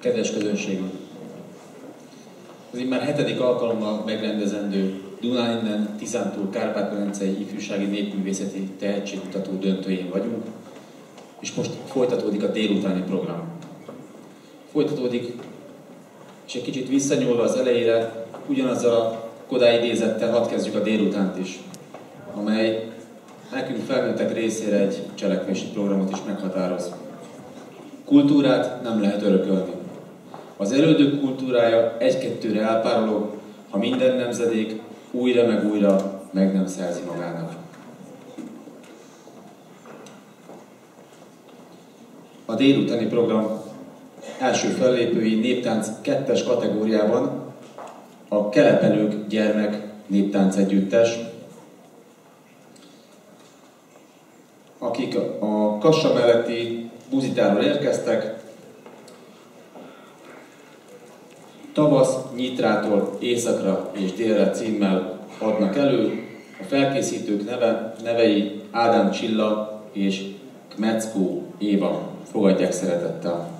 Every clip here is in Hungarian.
Kedves közönségünk! Az már hetedik alkalommal megrendezendő Dunán innen Tiszántúl Kárpát-medencei ifjúsági népművészeti tehetségkutató döntőjén vagyunk, és most folytatódik a délutáni program. Folytatódik, és egy kicsit visszanyúlva az elejére, ugyanazzal a Kodály idézettel hadd kezdjük a délutánt is, amely nekünk felnőttek részére egy cselekvési programot is meghatároz. Kultúrát nem lehet örökölni. Az elődök kultúrája egy-kettőre elpárolog, ha minden nemzedék újra meg újra meg nem szerzi magának. A délutáni program első fellépői néptánc kettes kategóriában a Kelepelők gyermek néptánc együttes, akik a Kassa melletti buzitáról érkeztek, Tavasz Nyitrától északra és délre címmel adnak elő. A felkészítők neve, nevei Ádám Csilla és Kmeckó Éva. Fogadják szeretettel!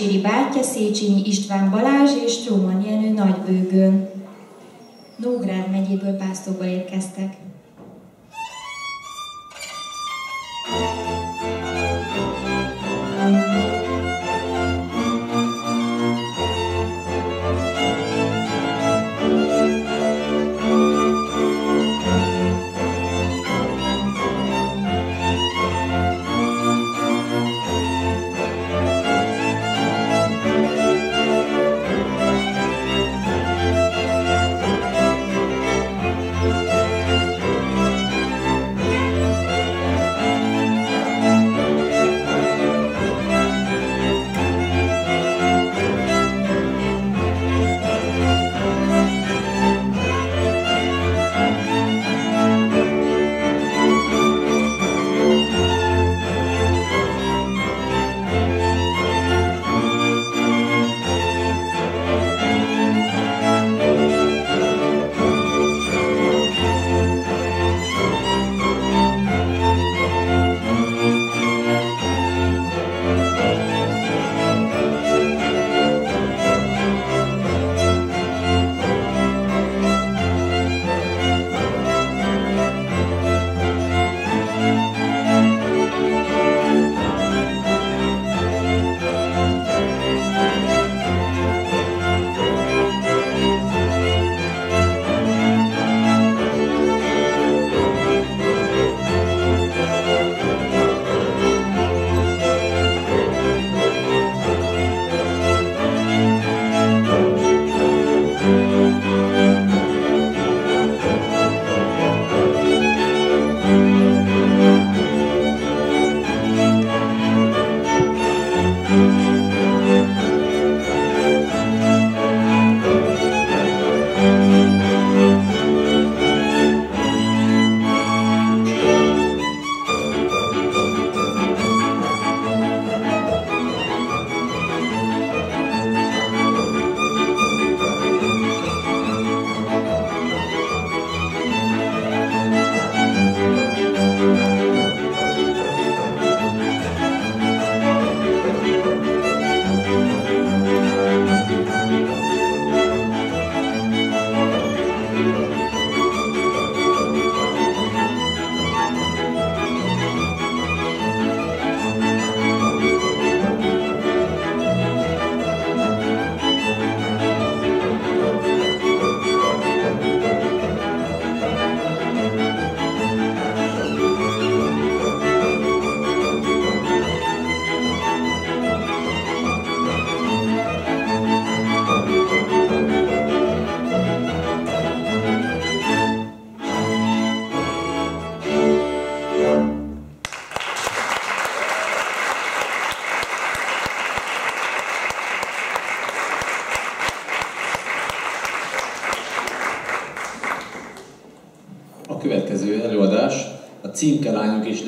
Kíséri bátyja Széchenyi István Balázs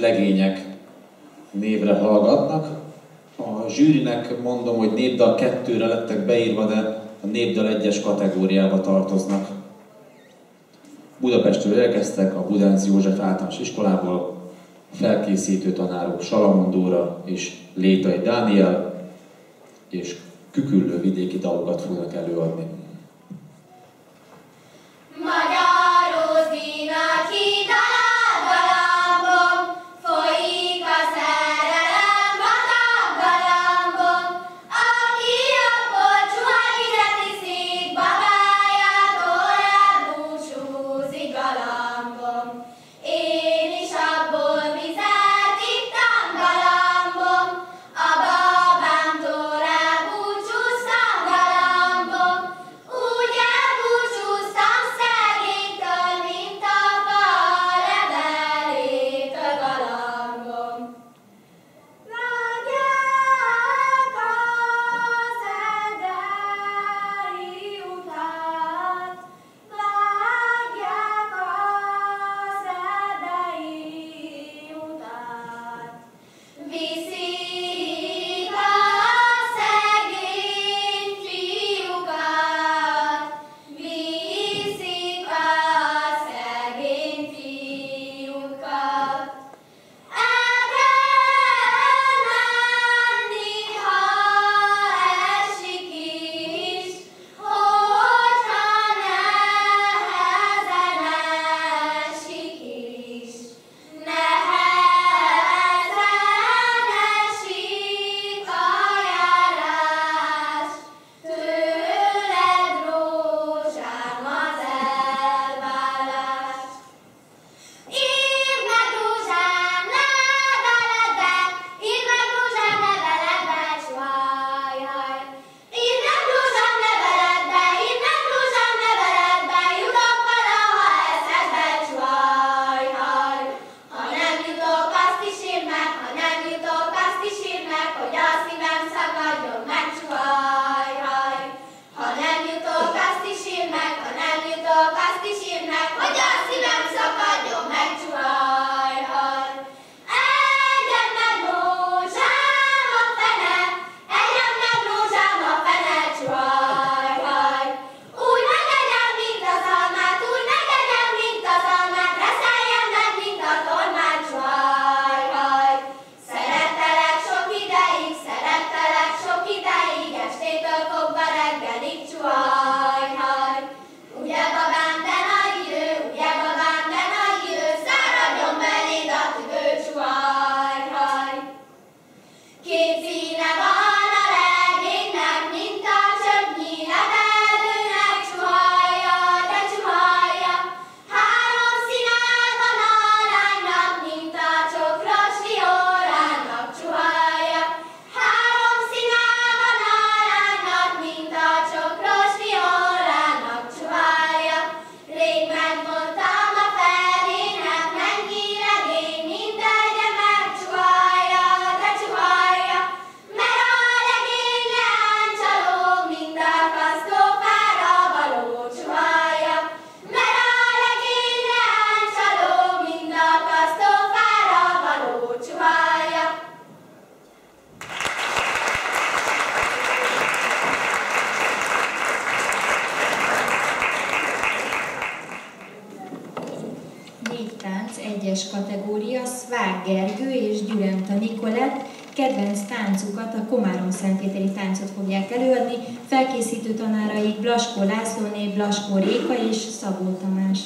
legények névre hallgatnak. A zsűrinek mondom, hogy népdal kettőre lettek beírva, de a népdal egyes kategóriába tartoznak. Budapestről érkeztek a Budánci József általános iskolából, felkészítő tanárok Salamon és Létai Dániel, Szentpéteri táncot fogják előadni, felkészítő tanáraik Blaskó Lászlóné, Blaskó Réka és Szabó Tamás.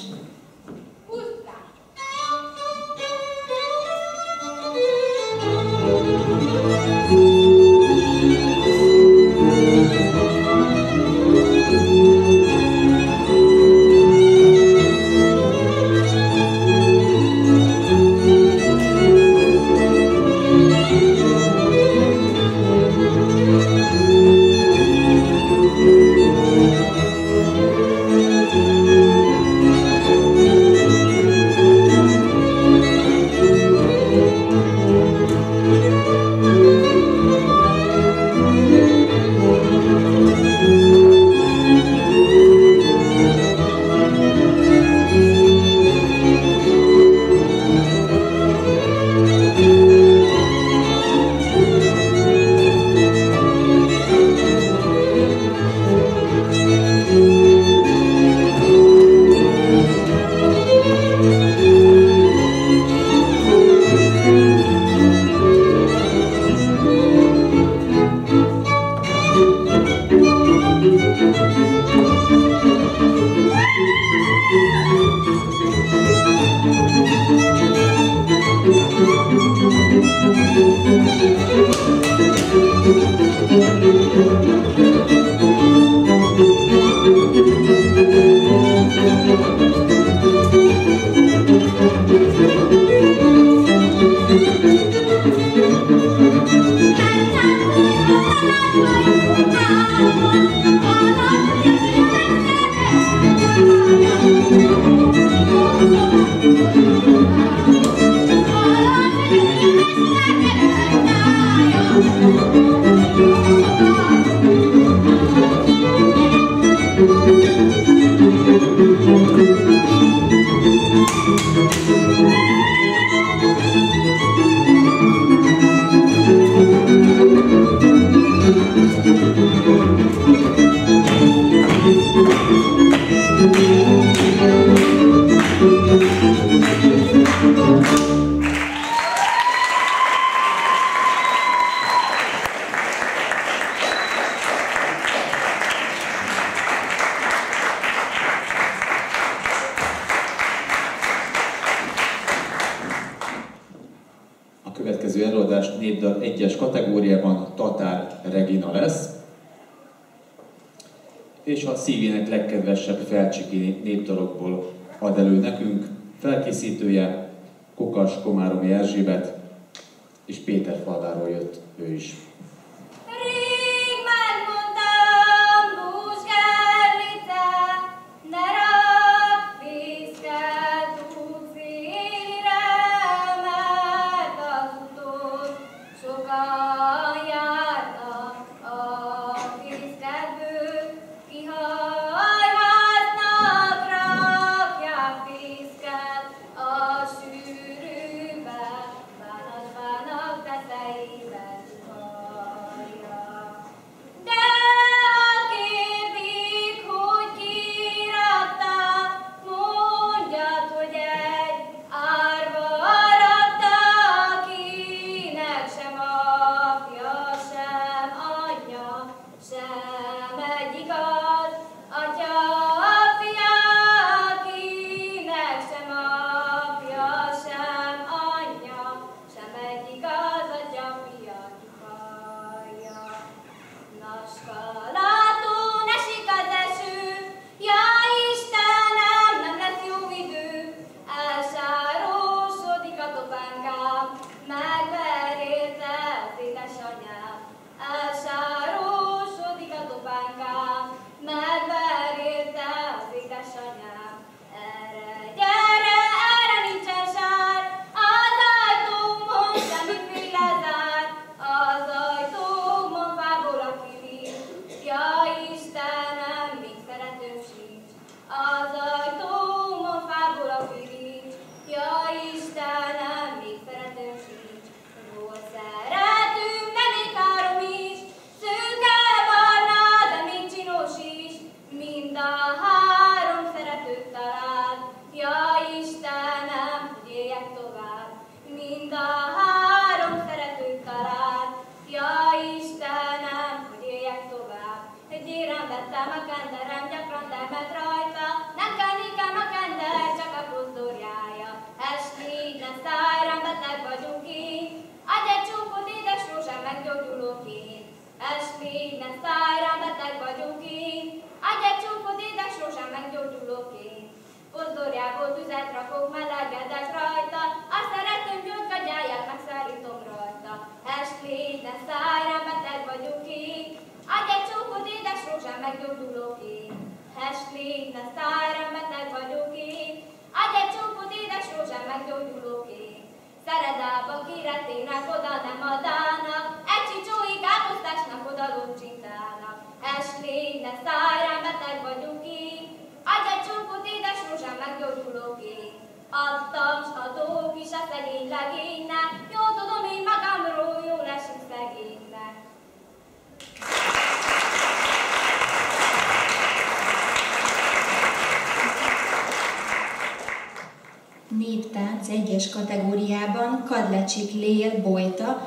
gerçekliğe, boyuta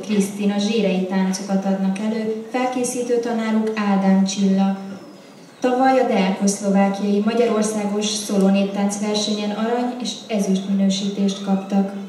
Krisztina zsírei táncokat adnak elő, felkészítő tanáruk Ádám Csilla. Tavaly a Deákoszlovákiai Magyarországos szólónéptánc versenyen arany és ezüst minősítést kaptak.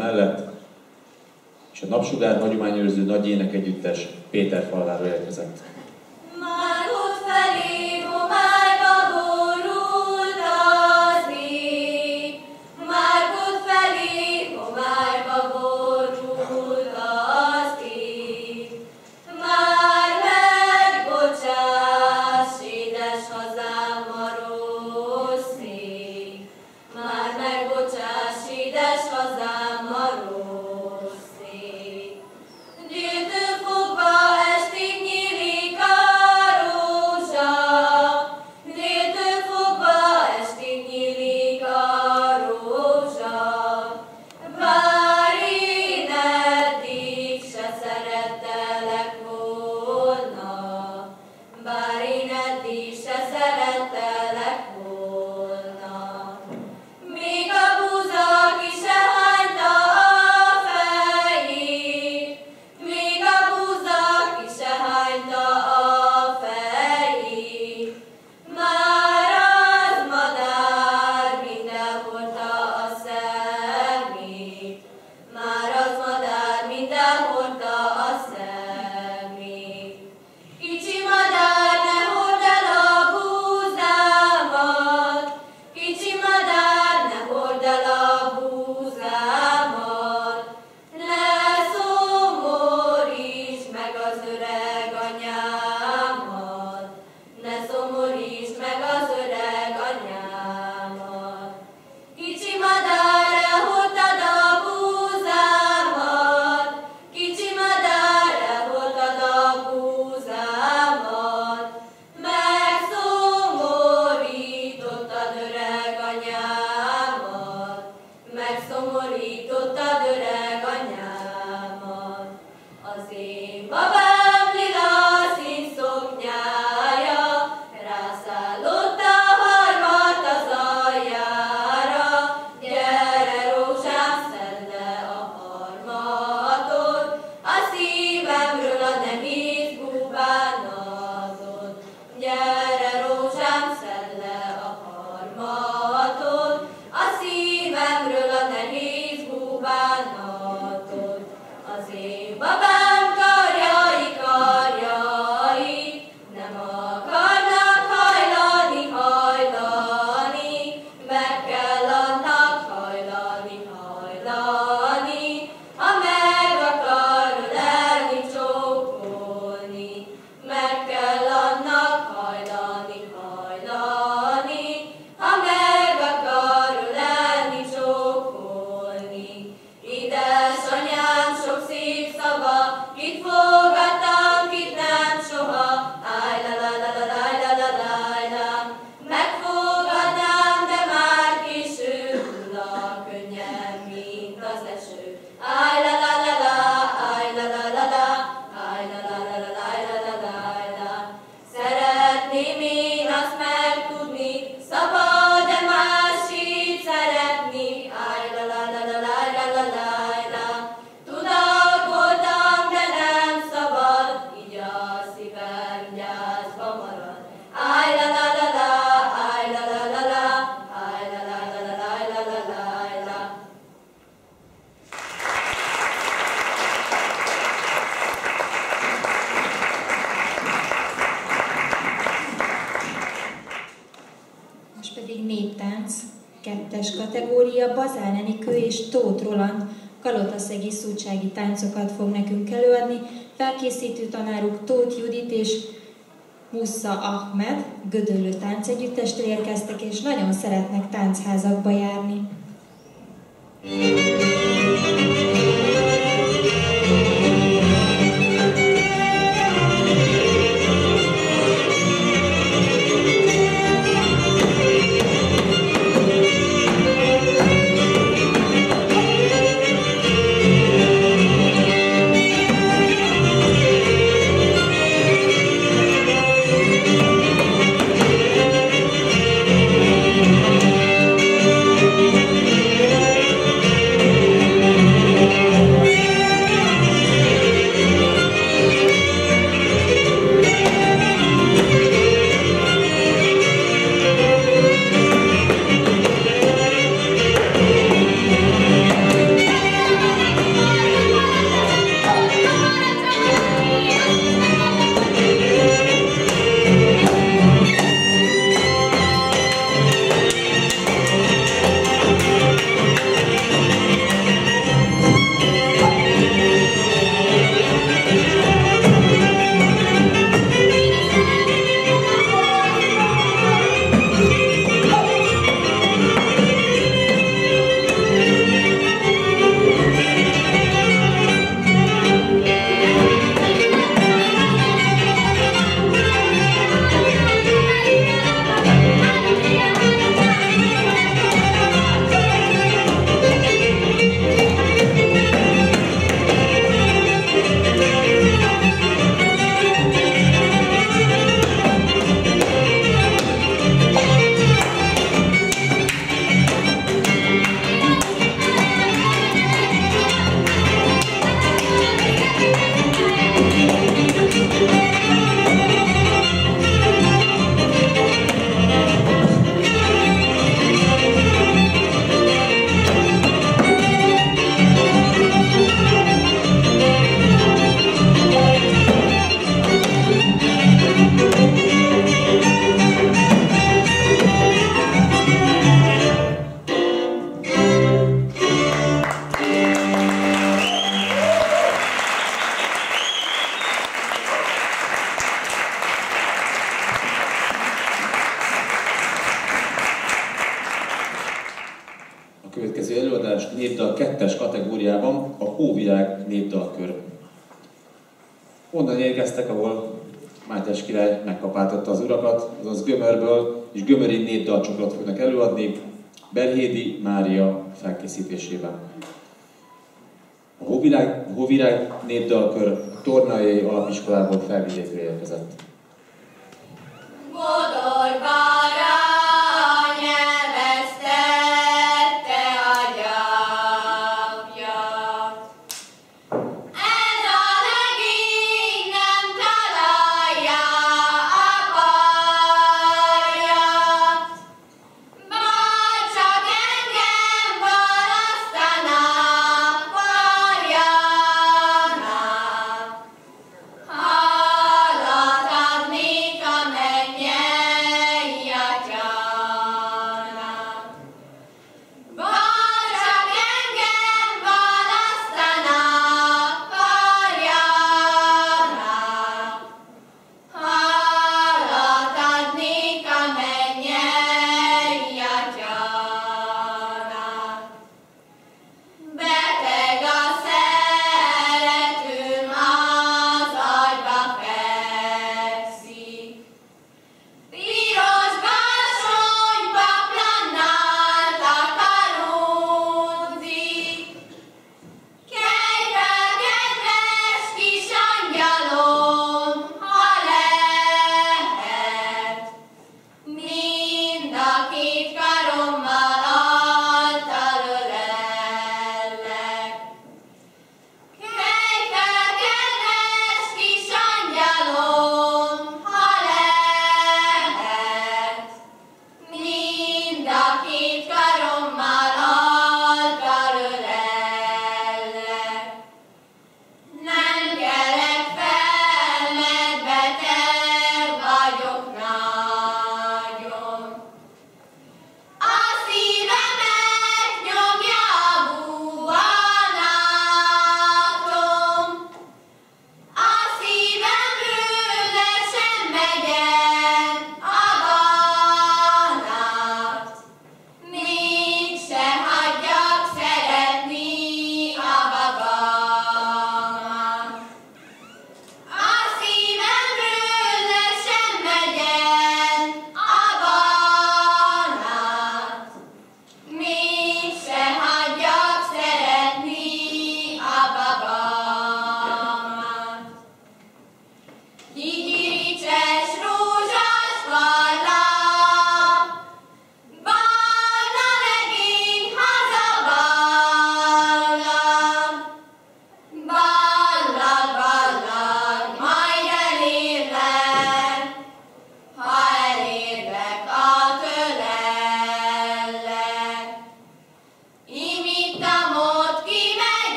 mellett, és a Napsugár hagyományőrző nagy ének együttes Péter fallára érkezett.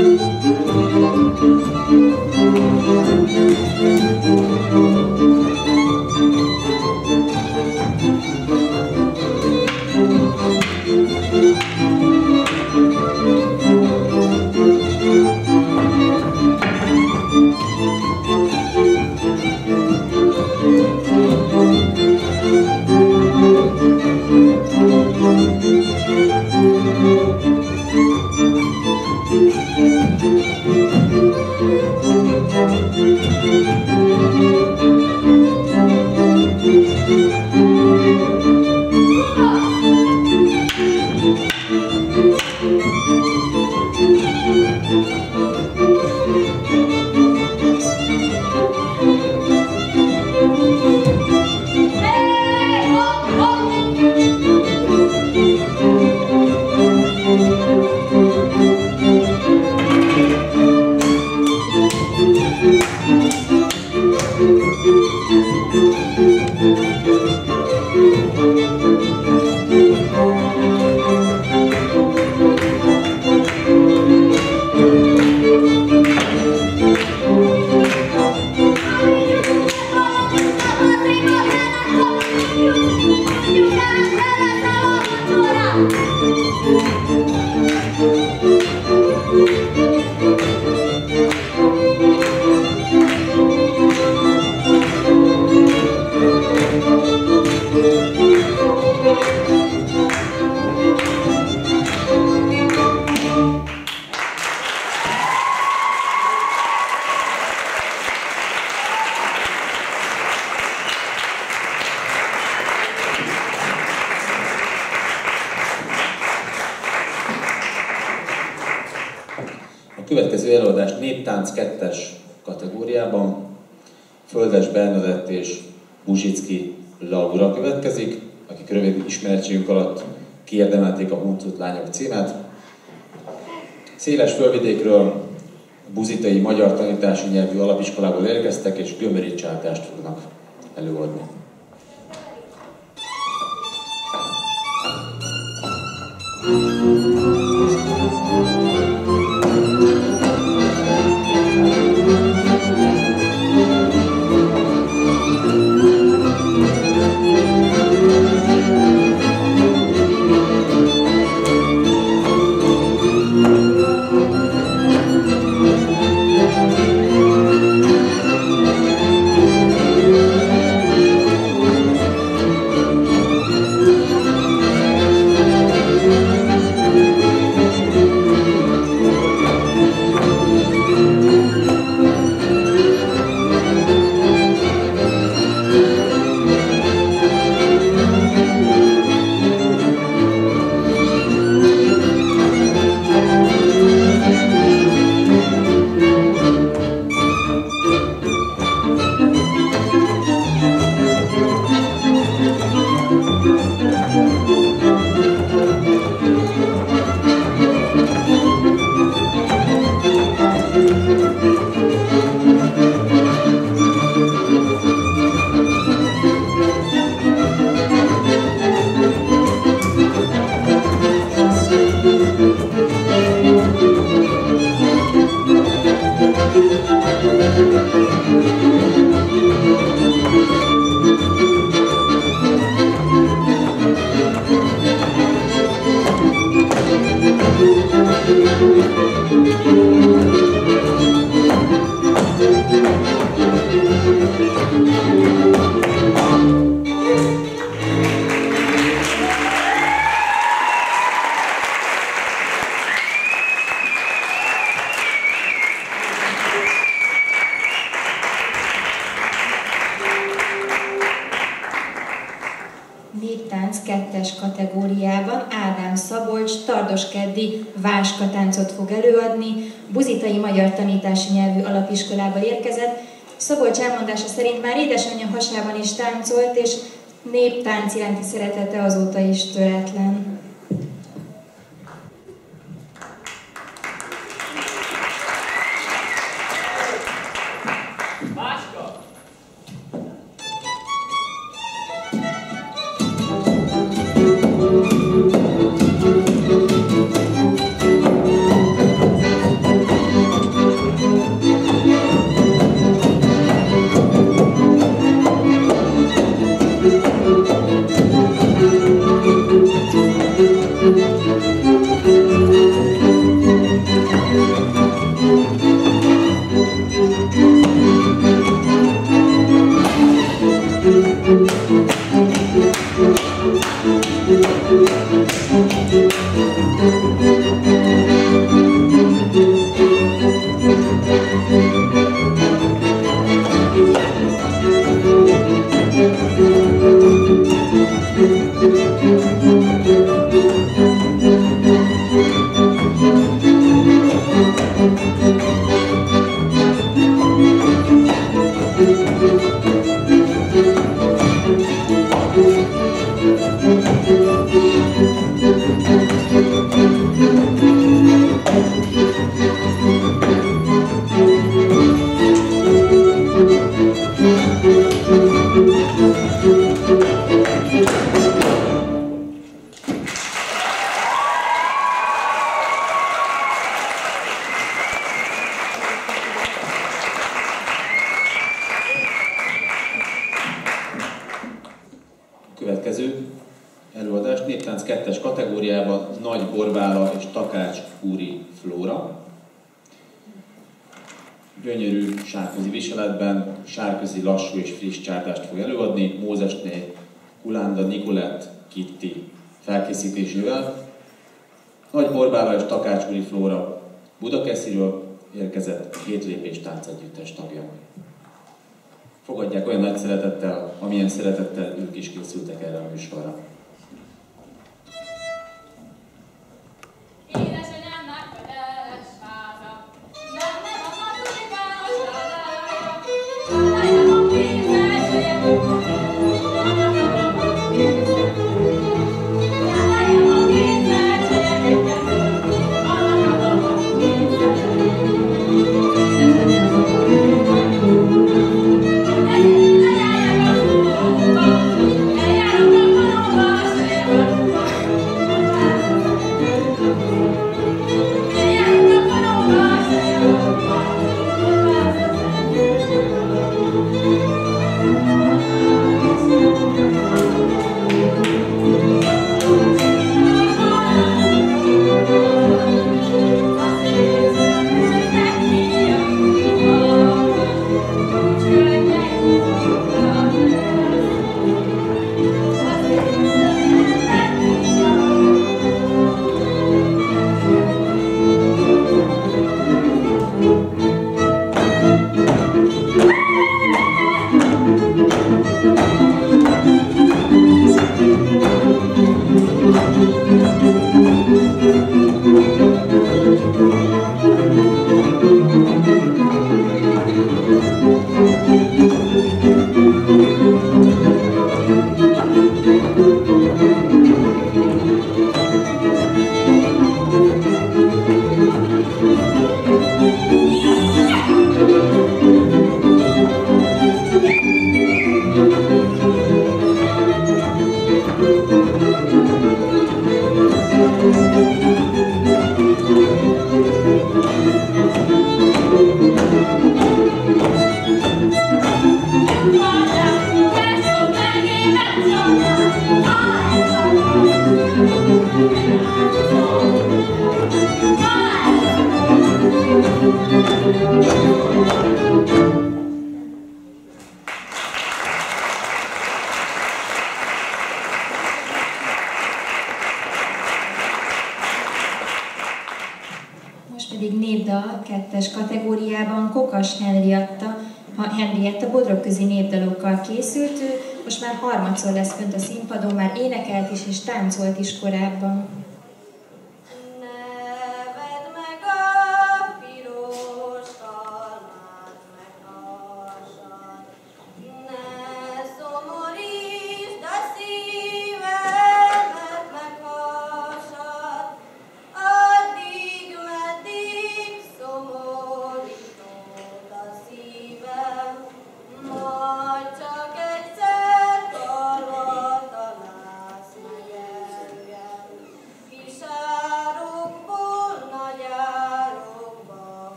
Következő kettes kategóriában Ádám Szabolcs Tardoskeddi váskatáncot fog előadni, Buzitai Magyar Tanítási Nyelvű Alapiskolából érkezett. Szabolcs elmondása szerint már édesanyja hasában is táncolt, és néptánc iránti szeretete azóta is töretlen.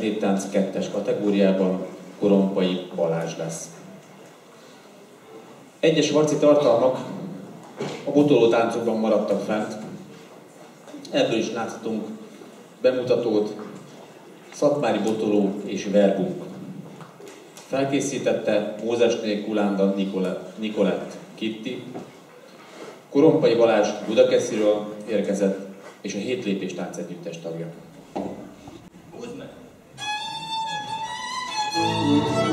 Néptánc kettes kategóriában Korompai Balázs lesz. Egyes harci tartalmak a botoló táncokban maradtak fent. Ebből is láthatunk bemutatót Szatmári Botoló és Verbunk. Felkészítette Mózesné Kulánda Nikolett Kitti, Korompai Balázs Budakesziről érkezett, és a Hét Lépés Tánc Együttes tagja.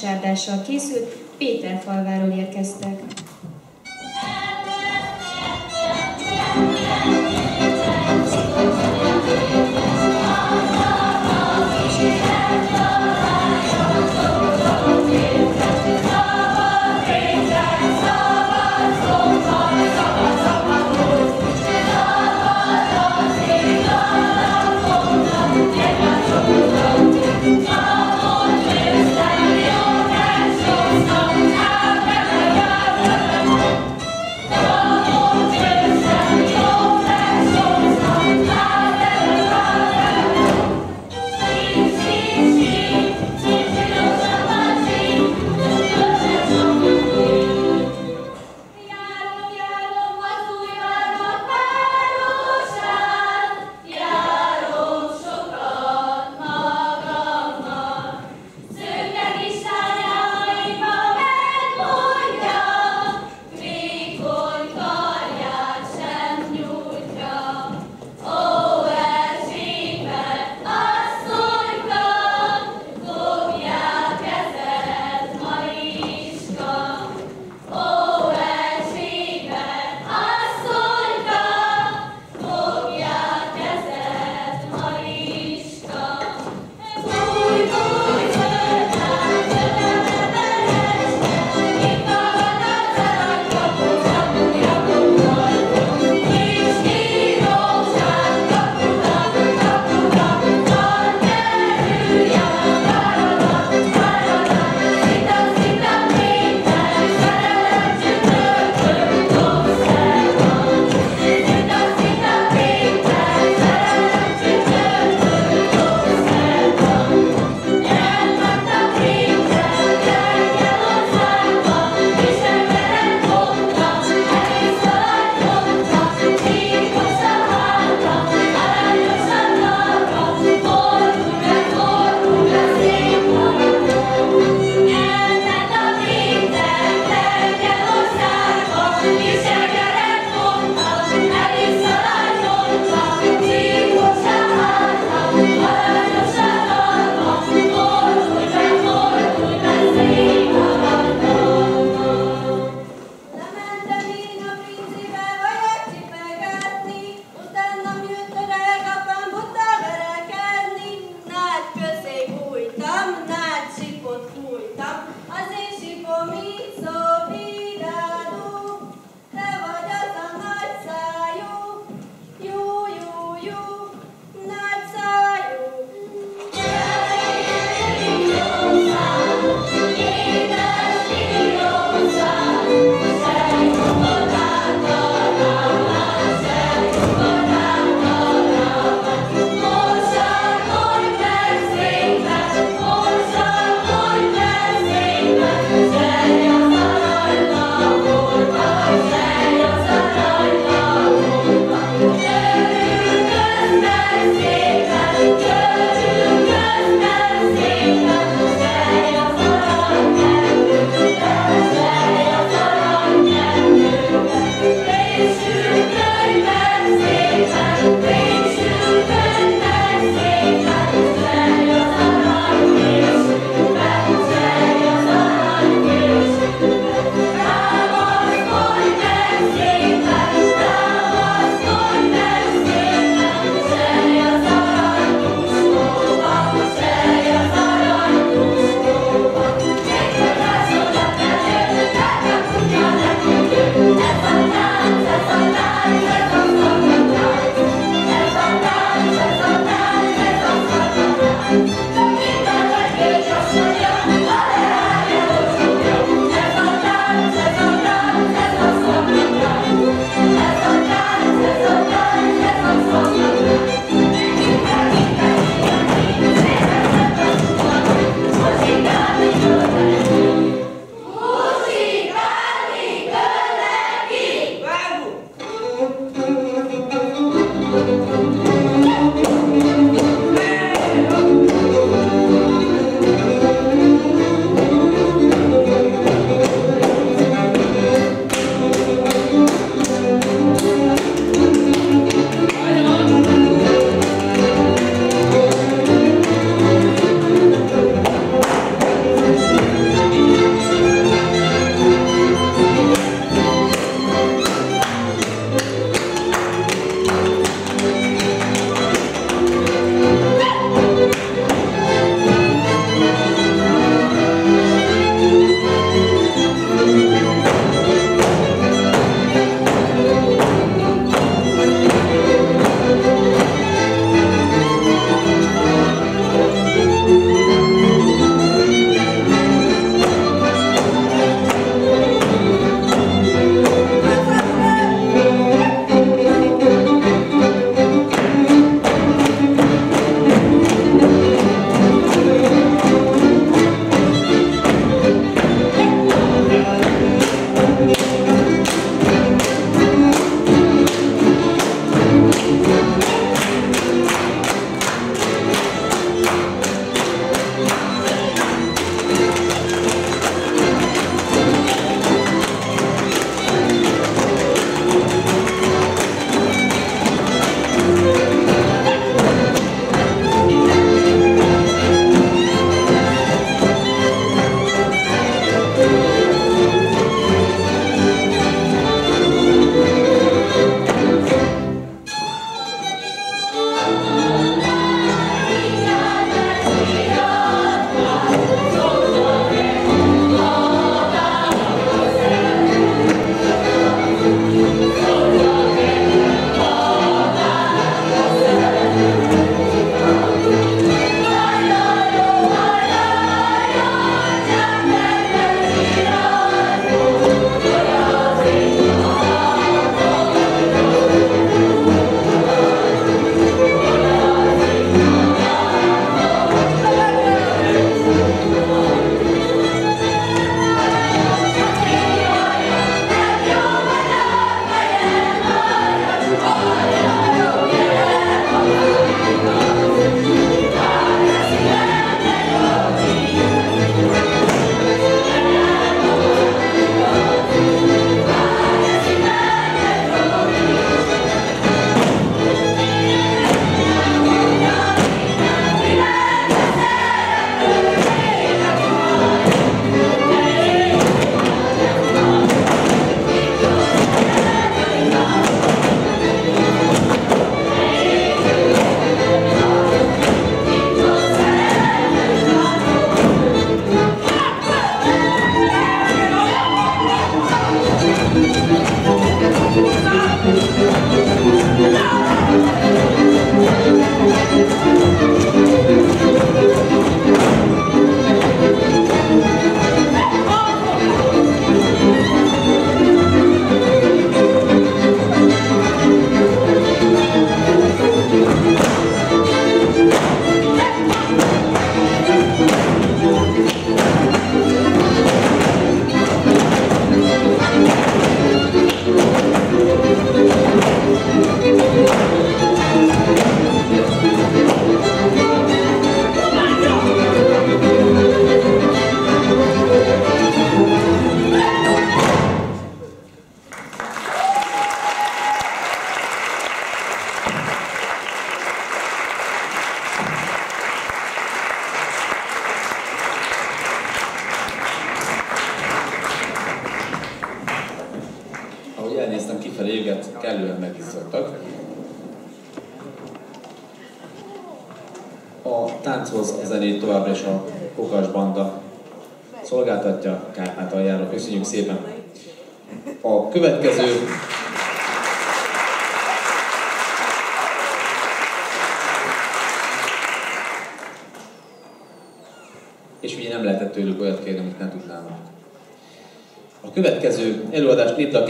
Csárdással készült,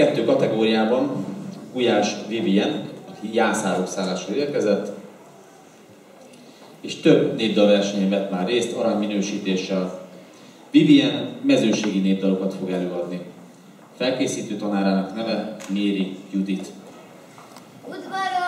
kettő kategóriában Gulyás Vivien, aki jászárószállásról érkezett, és több népdal versenyen vett már részt arany minősítéssel. Vivien mezőségi népdalokat fog előadni. Felkészítő tanárának neve Méri Judit. Udvaron!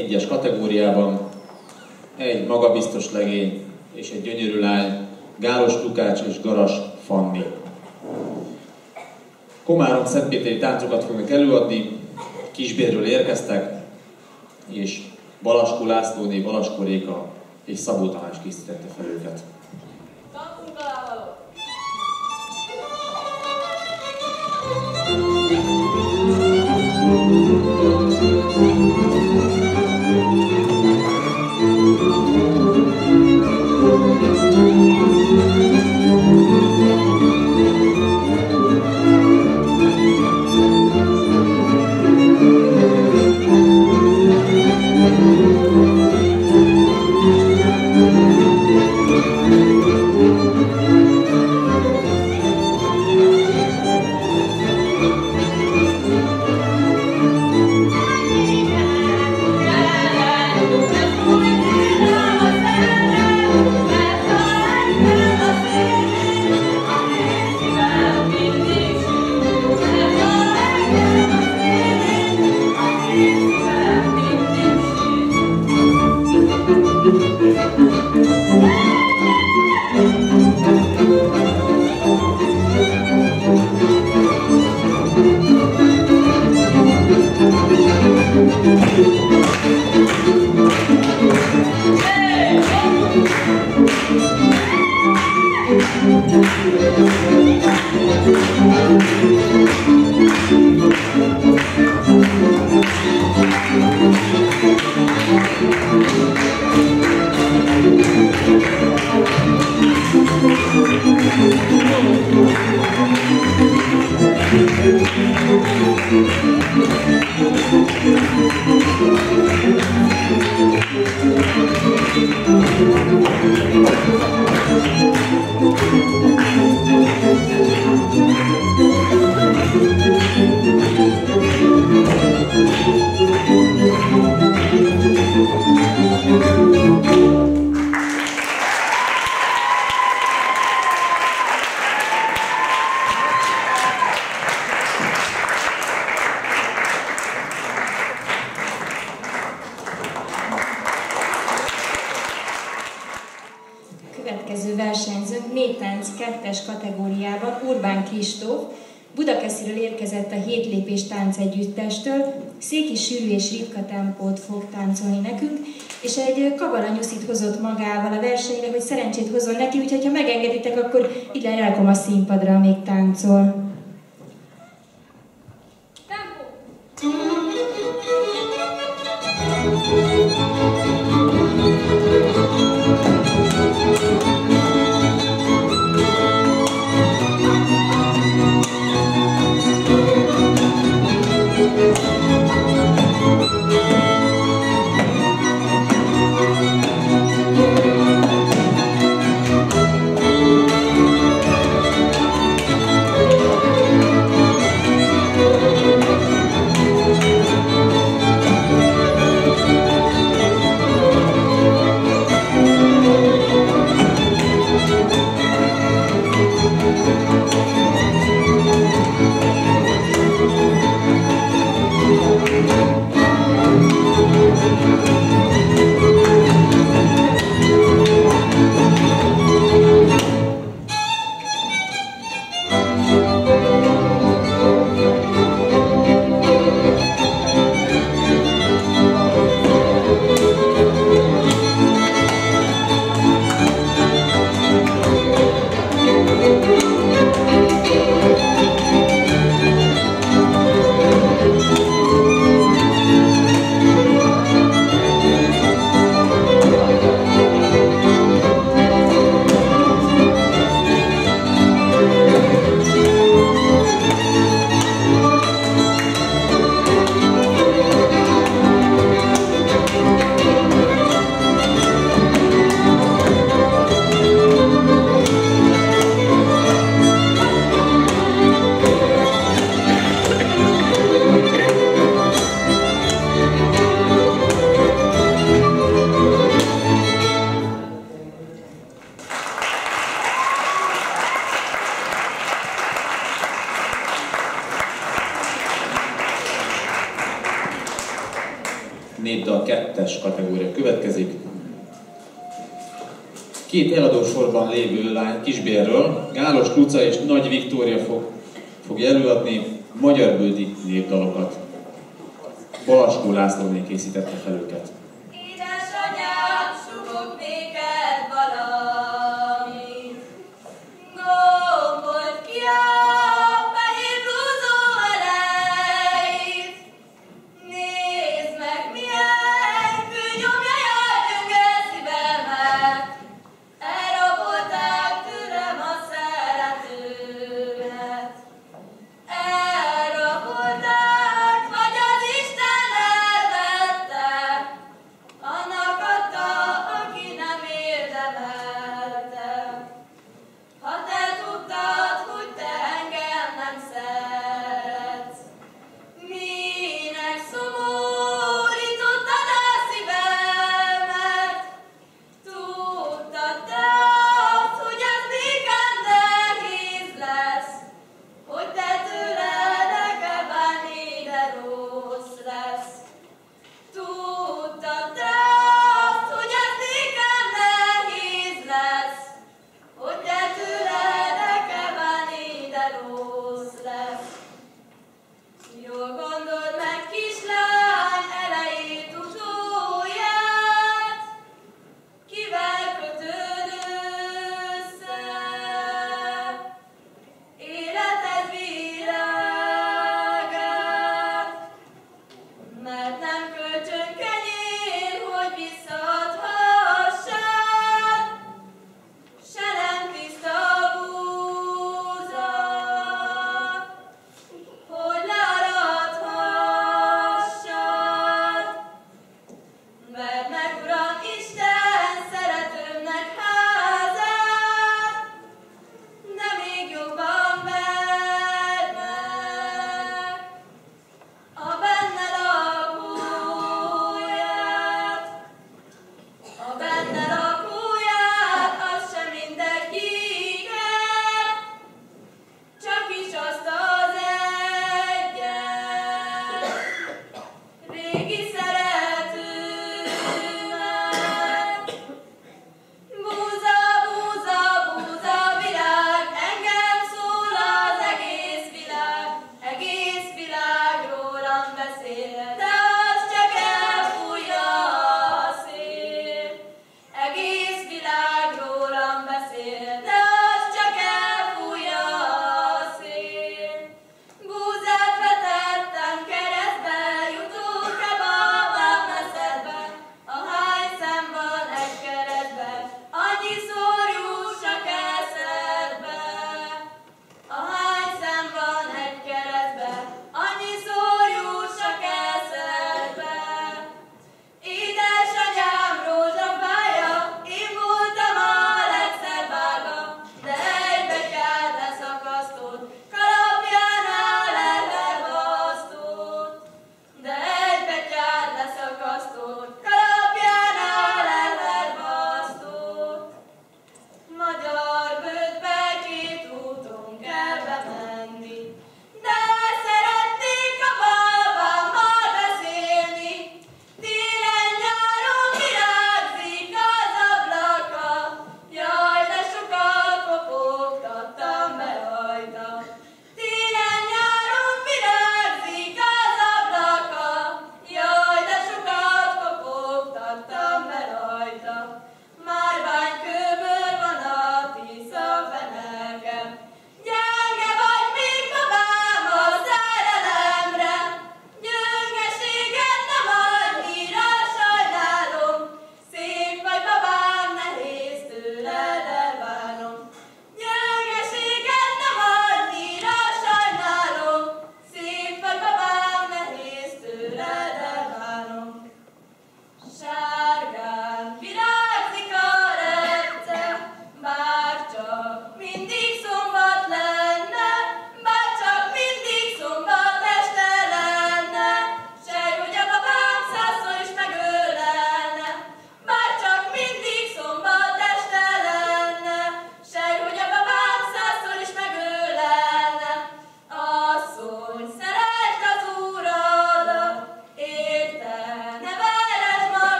egyes kategóriában egy magabiztos legény és egy gyönyörű lány, Gálos Lukács és Garas Fanni. Komárom Szentpéteri táncokat fognak előadni, Kisbérről érkeztek, és Balaskó Lászlóné, Balaskó Réka és Szabó Tamás készítette fel őket.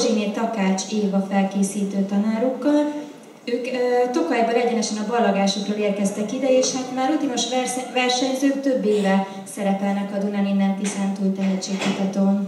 Dr. Kolozsiné Takács Éva felkészítő tanárukkal. Ők uh, Tokajból egyenesen a ballagásukról érkeztek ide, és hát már rutinos versenyzők több éve szerepelnek a Dunán innen Tiszántúl tehetségkutatón.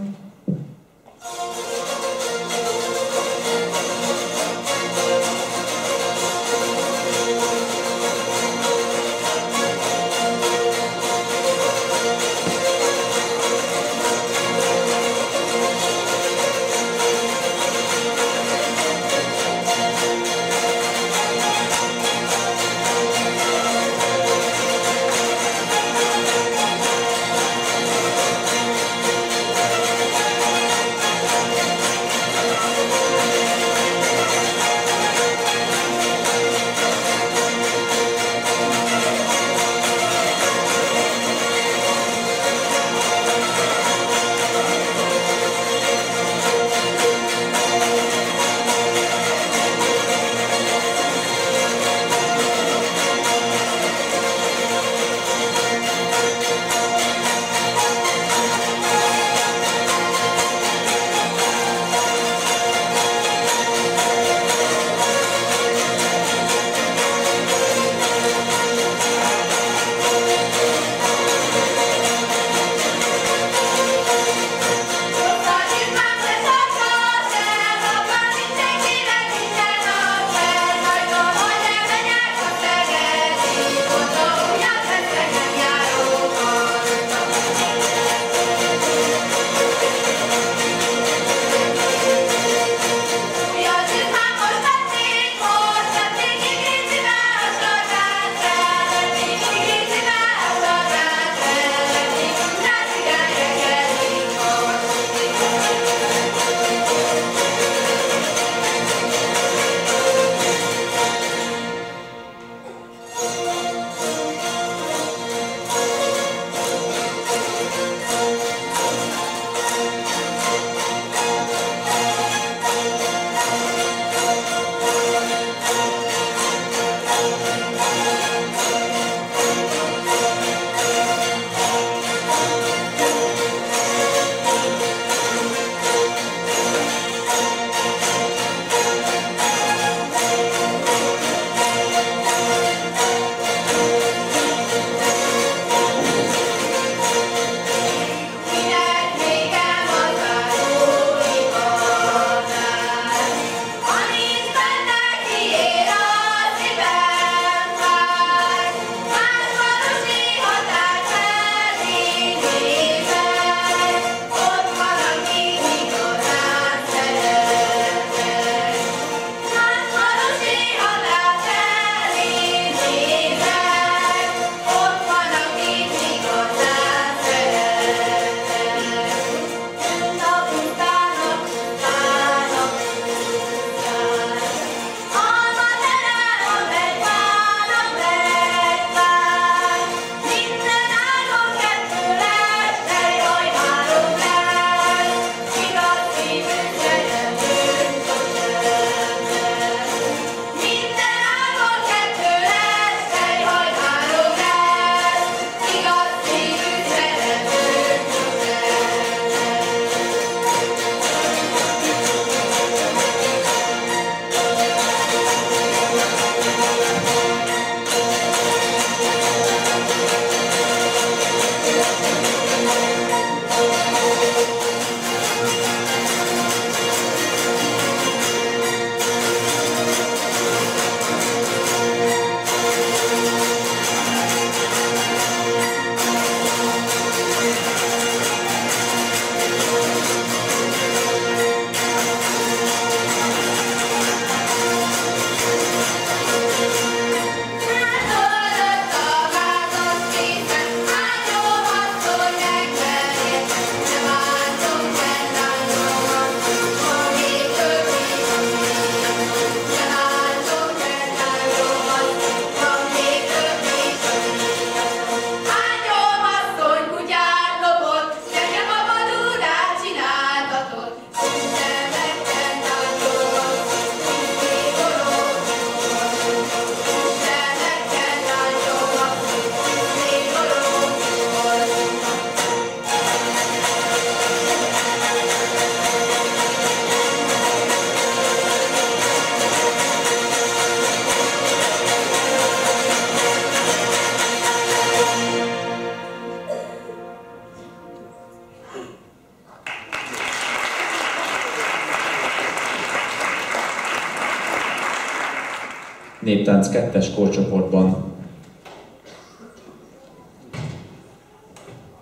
Néptánc kettes korcsoportban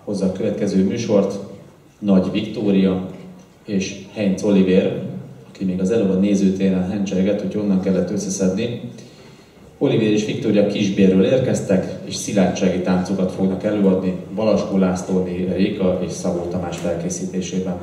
hozza a következő műsort Nagy Viktória és Heinz Oliver, aki még az előbb a nézőtéren hencserget, hogy onnan kellett összeszedni. Oliver és Viktória Kisbérről érkeztek, és szilárdsági táncokat fognak előadni Balaskó Lászlóné Réka és Szabó Tamás felkészítésében.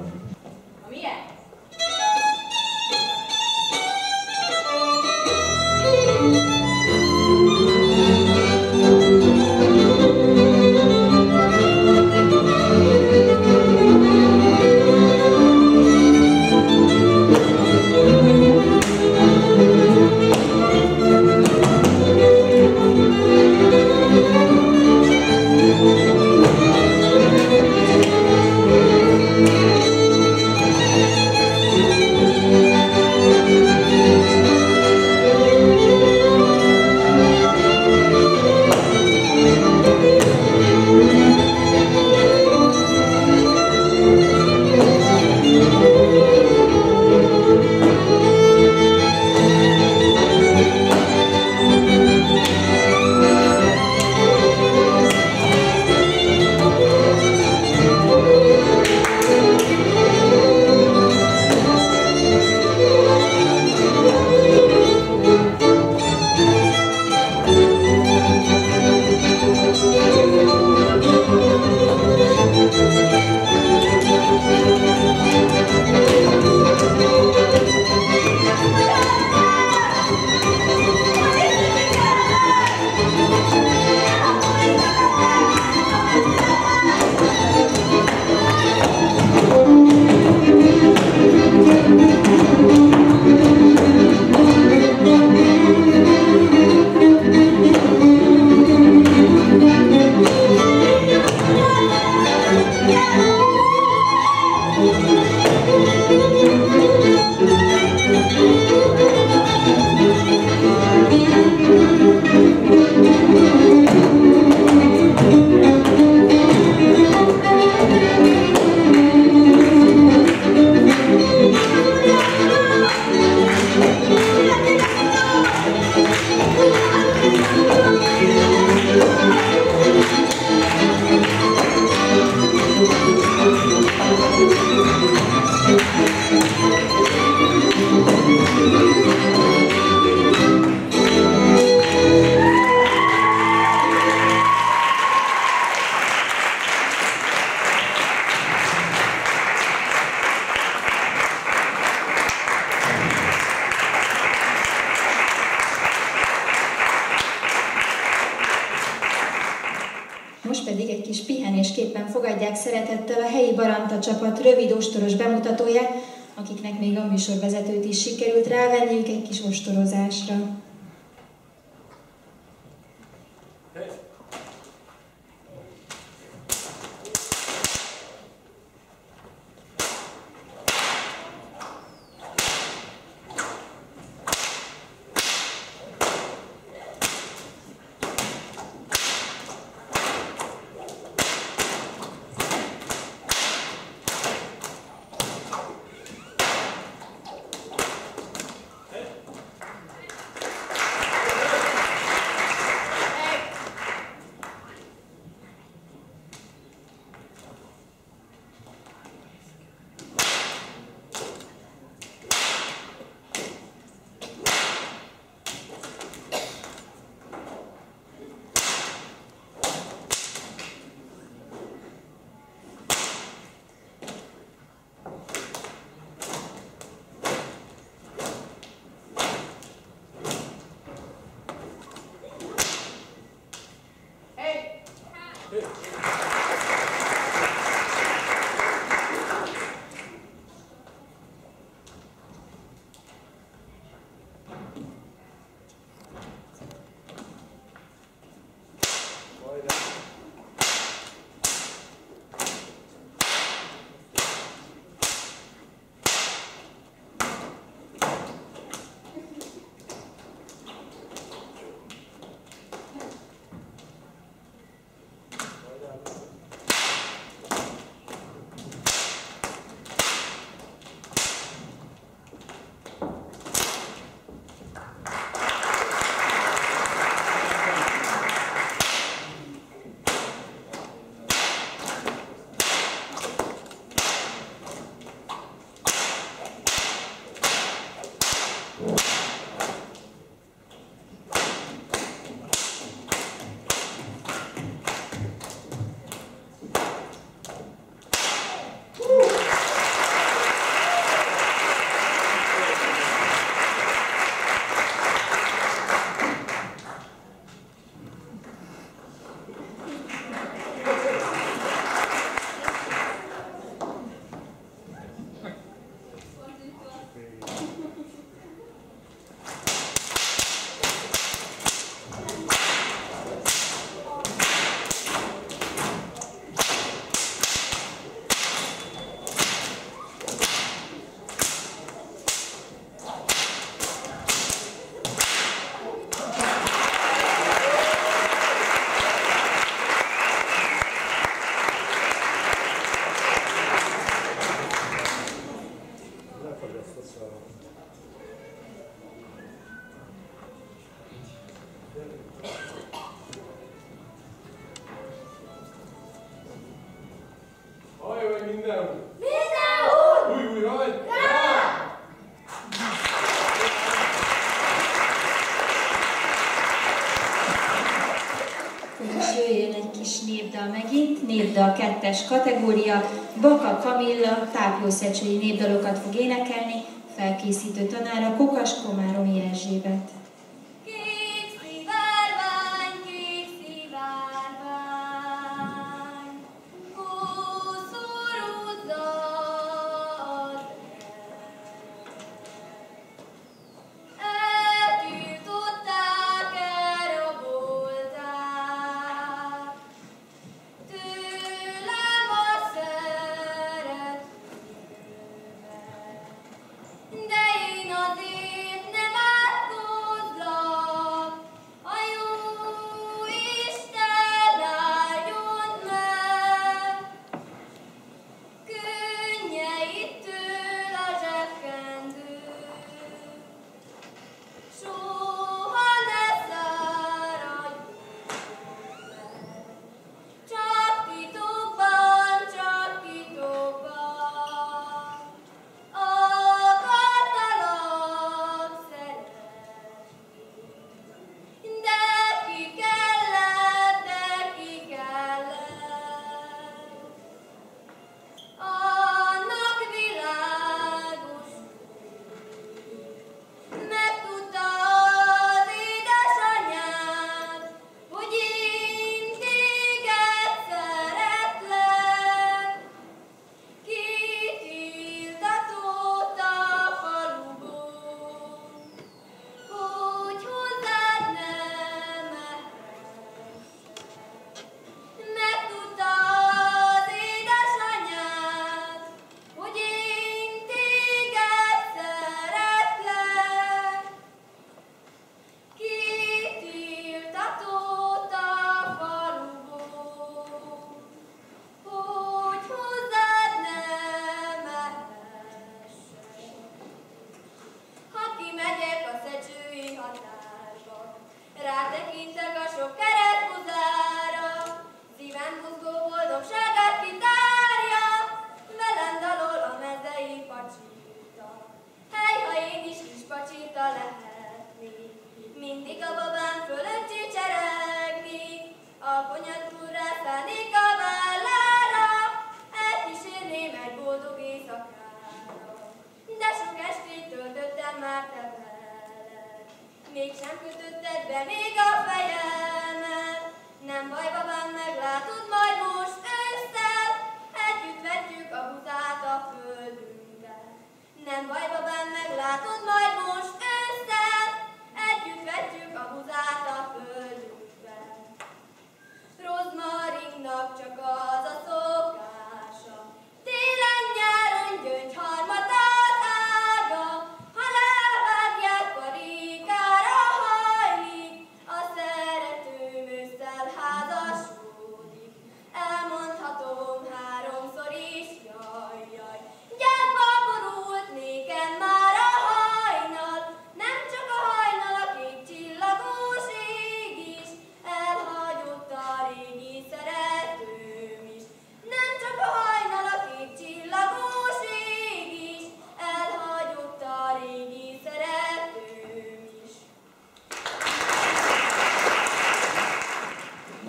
Ápolószecsei népdalokat fog énekelni, felkészítő tanára Kokas Komáromi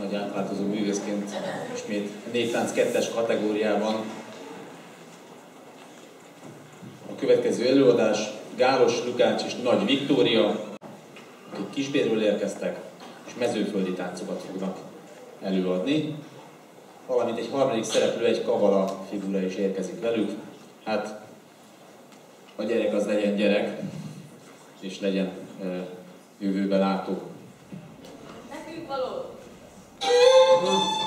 hogy átváltozó művészként ismét névtánc 2-es kategóriában a következő előadás Gálos Lukács és Nagy Viktória, akik Kisbérről érkeztek, és mezőföldi táncokat fognak előadni, valamint egy harmadik szereplő, egy kavala figura is érkezik velük. Hát a gyerek az legyen gyerek, és legyen e, jövőbe látó. Nekünk való! Hum.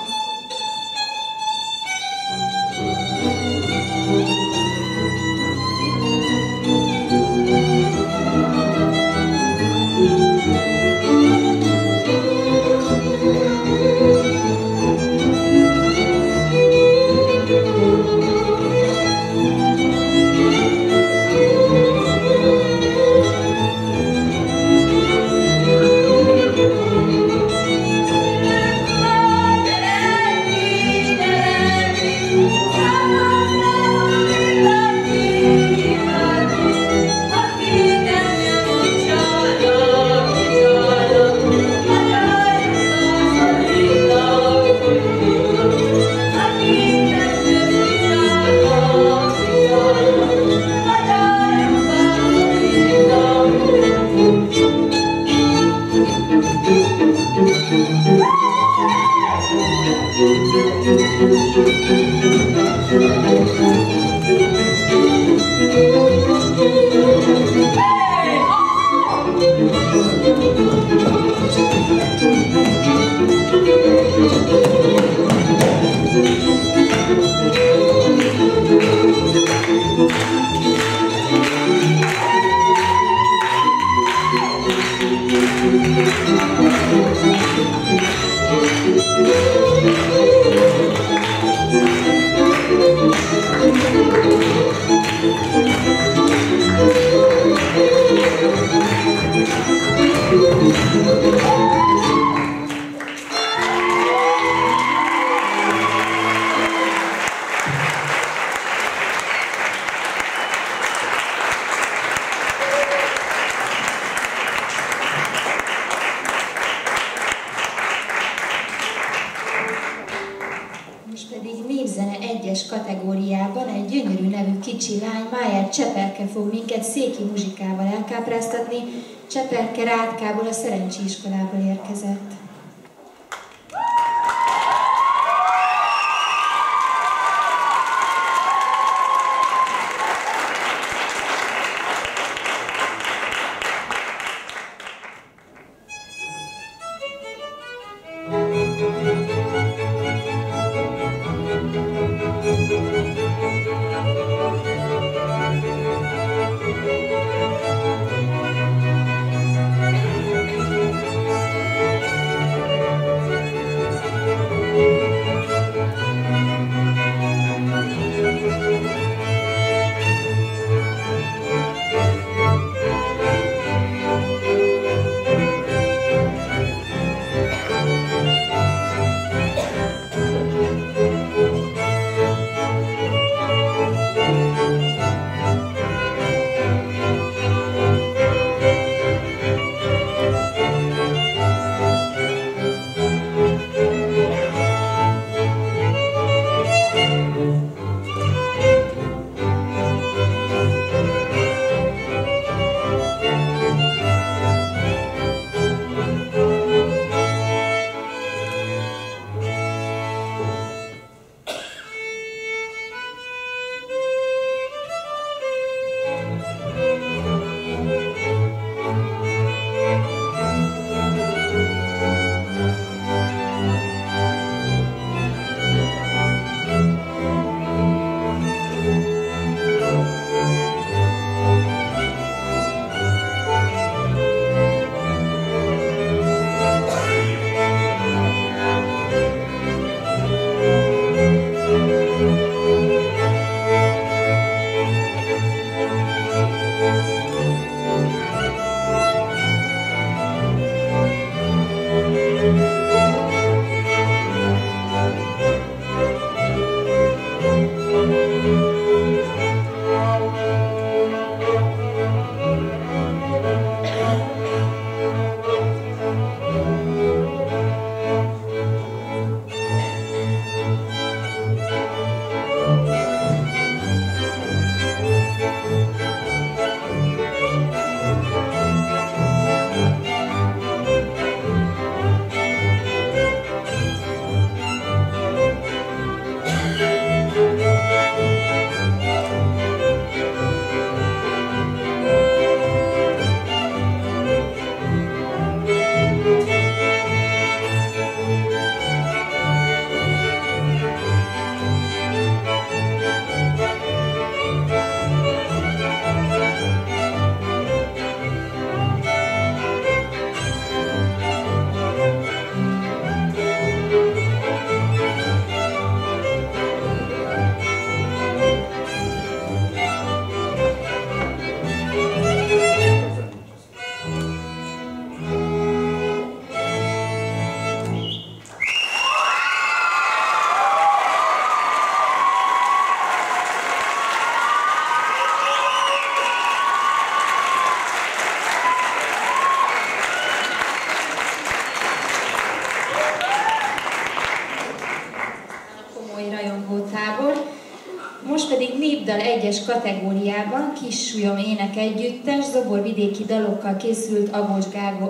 Egyes kategóriában kis súlyom ének együttes, zoborvidéki dalokkal készült Abos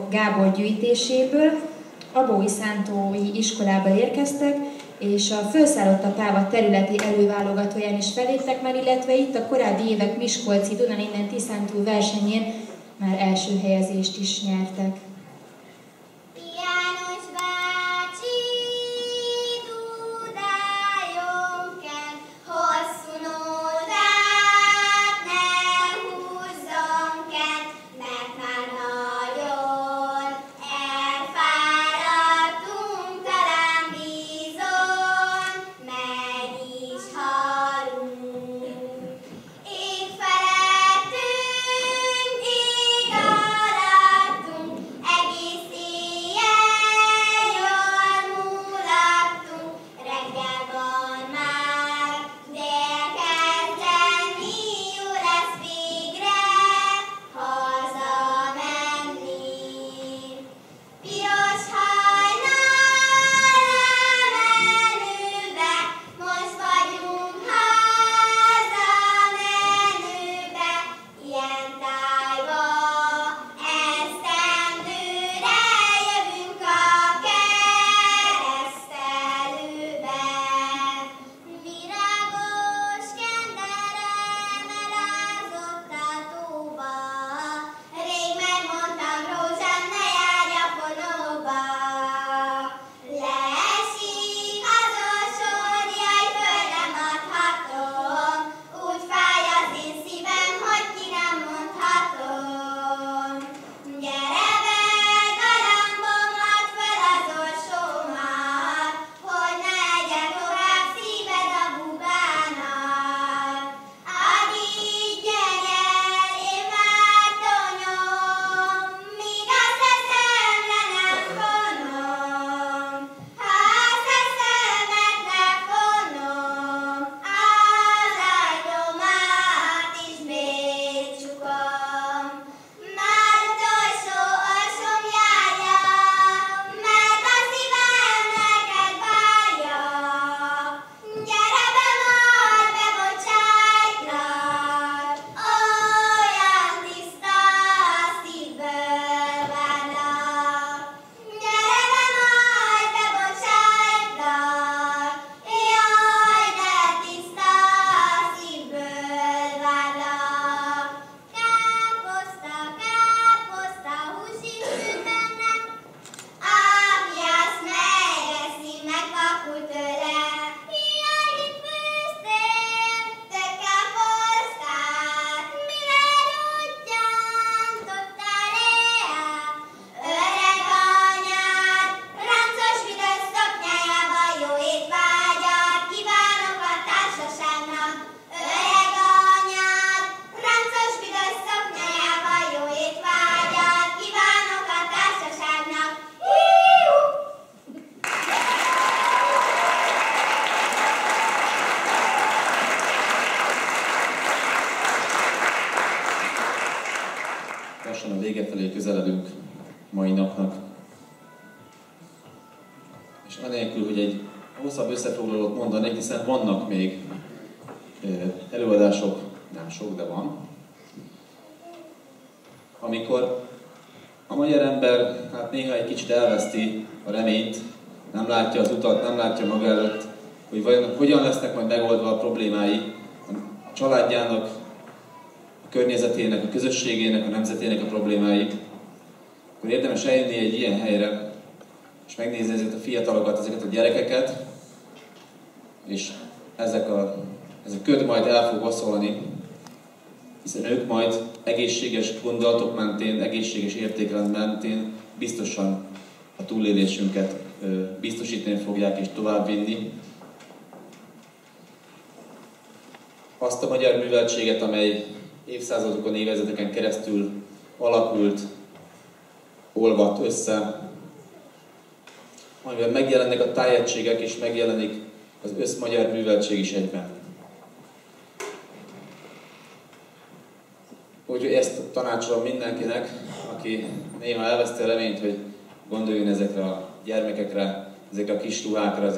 Gábor gyűjtéséből, Abói Szántói iskolába érkeztek, és a Fölszállott a területi előválogatóján is feléptek már, illetve itt a korábbi évek Miskolci Dunaninnen Tiszántúl versenyén már első helyezést is nyertek.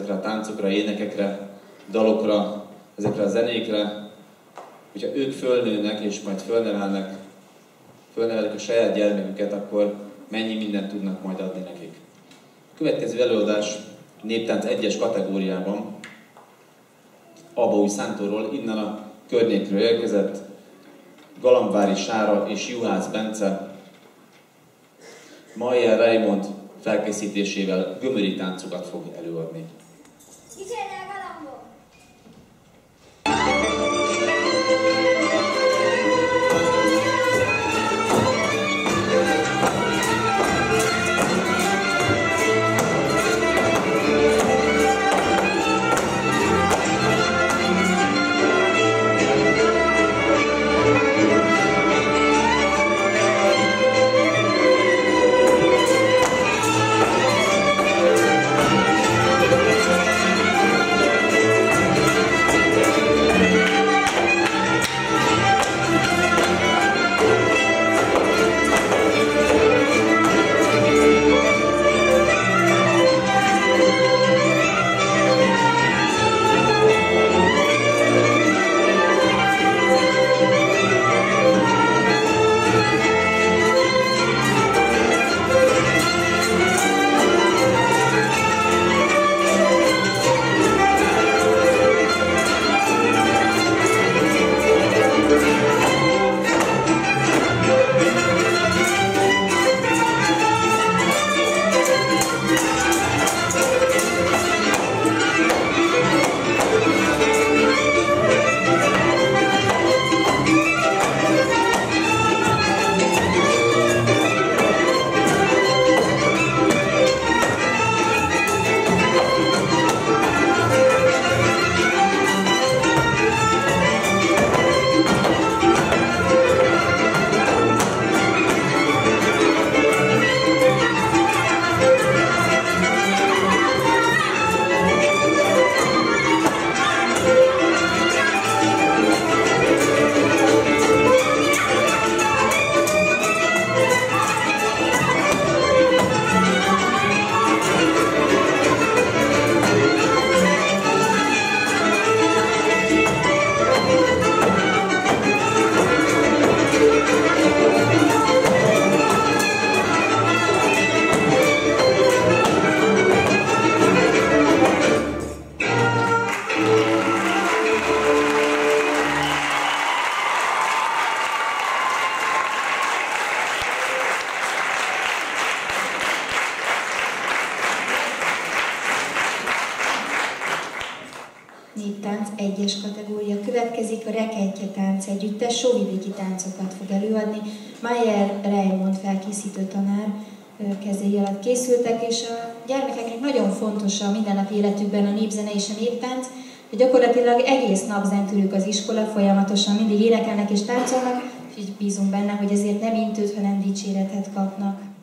Ezekre a táncokra, énekekre, dalokra, ezekre a zenékre, hogyha ők fölnőnek és majd fölnevelnek, fölnevelik a saját gyermeküket, akkor mennyi mindent tudnak majd adni nekik. A következő előadás néptánc egyes kategóriában Abaúj Szántóról, innen a környékről érkezett Galambvári Sára és Juhász Bence, Mayer Raymond felkészítésével gömöri táncokat fog előadni. 一切呢 gyakorlatilag egész nap zentülük az iskola, folyamatosan mindig énekelnek és táncolnak, és így bízunk benne, hogy ezért nem intőt, hanem dicséretet kapnak.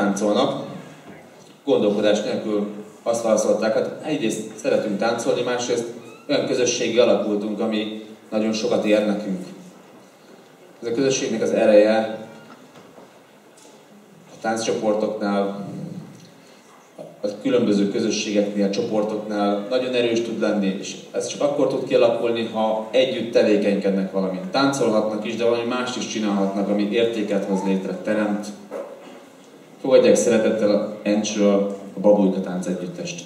Táncolnak, gondolkodás nélkül azt válaszolták, hát egyrészt szeretünk táncolni, másrészt olyan közösségi alakultunk, ami nagyon sokat ér nekünk. Ez a közösségnek az ereje a tánccsoportoknál, a különböző közösségeknél, csoportoknál nagyon erős tud lenni, és ez csak akkor tud kialakulni, ha együtt tevékenykednek valamit. Táncolhatnak is, de valami mást is csinálhatnak, ami értéket hoz létre, teremt. Fogadják szeretettel a Encsről a Babulka Tánc Együttest.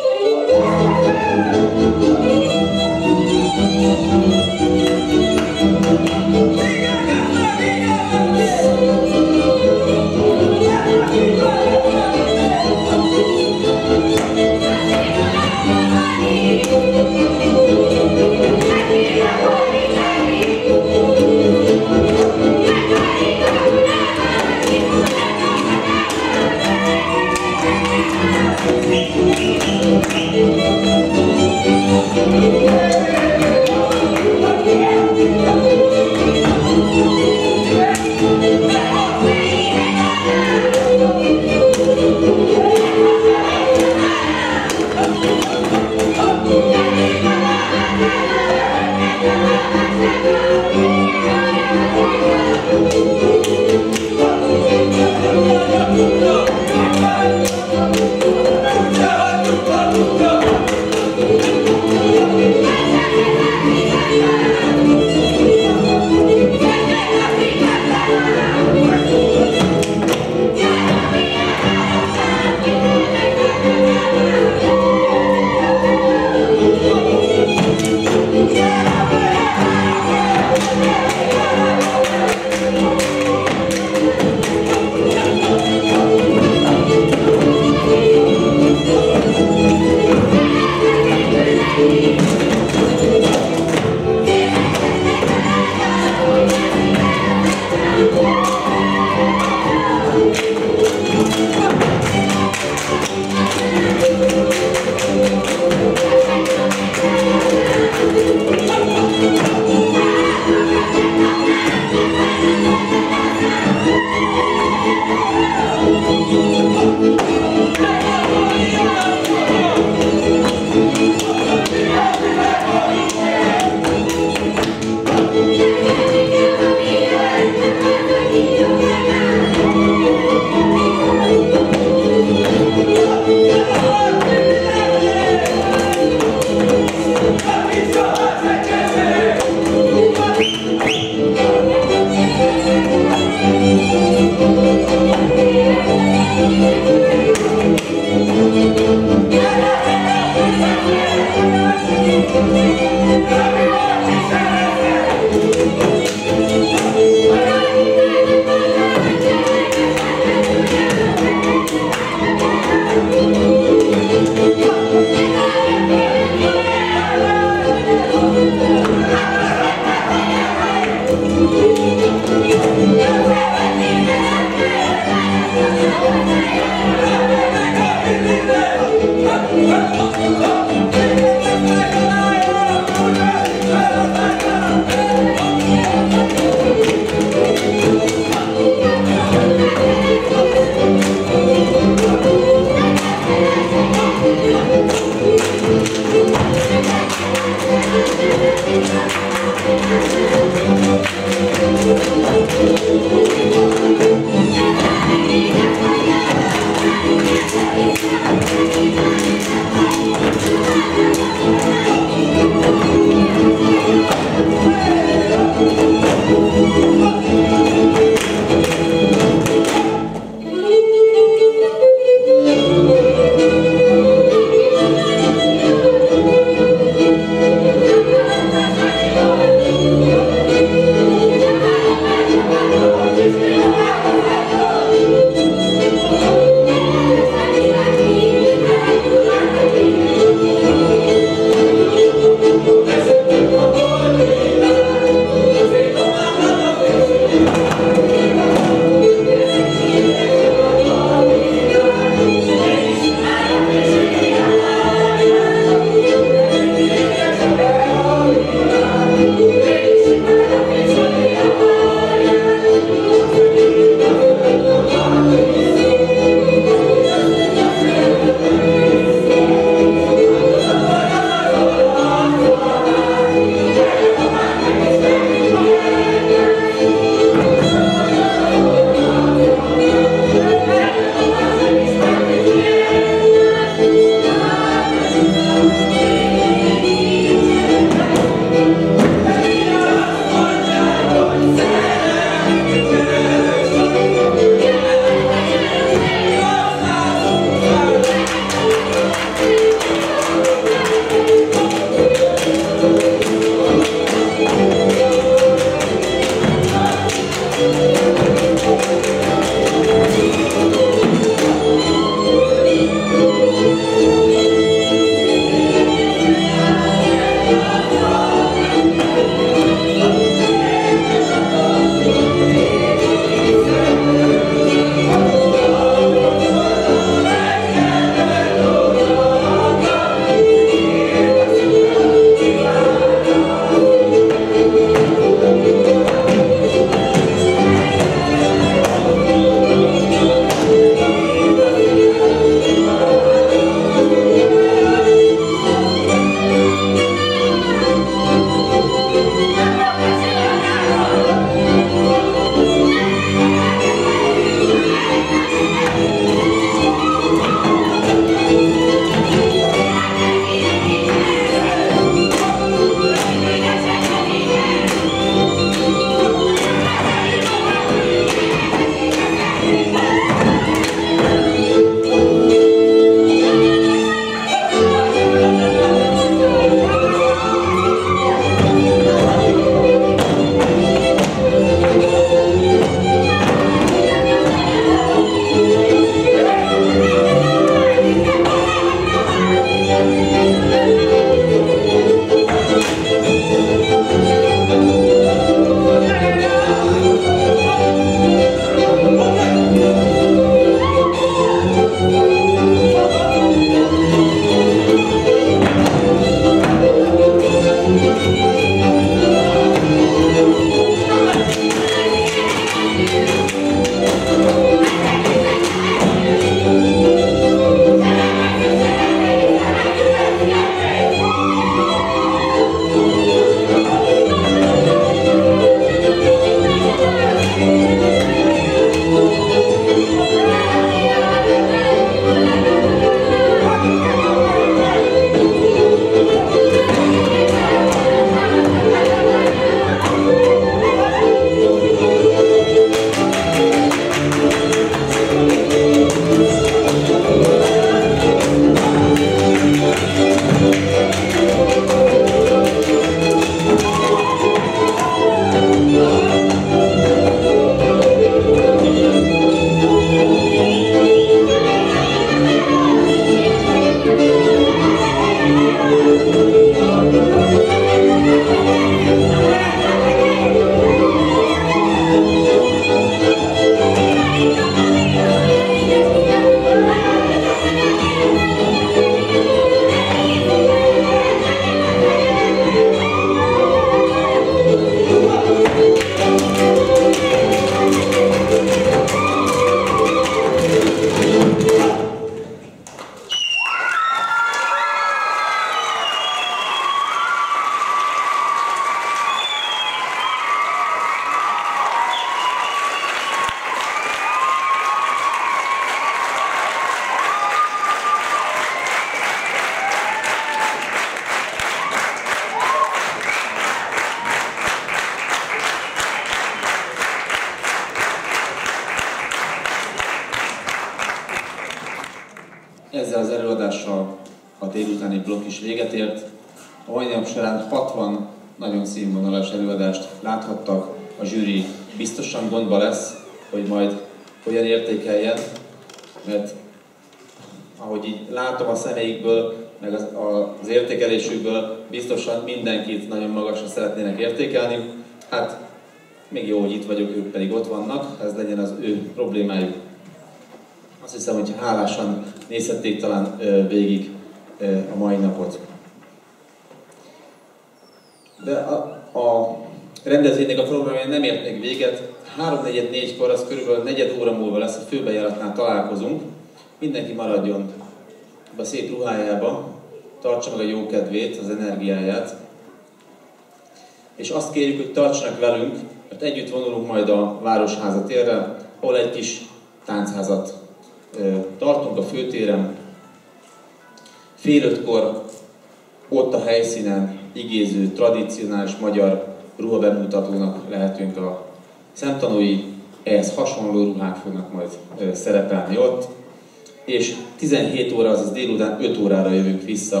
17 óra, azaz délután 5 órára jövünk vissza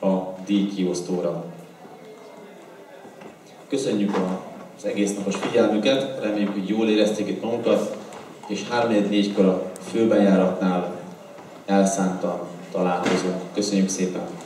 a díjkiosztóra. Köszönjük az egész napos figyelmüket, reméljük, hogy jól érezték itt magukat, és 3-4-kor a főbejáratnál elszántan találkozunk. Köszönjük szépen!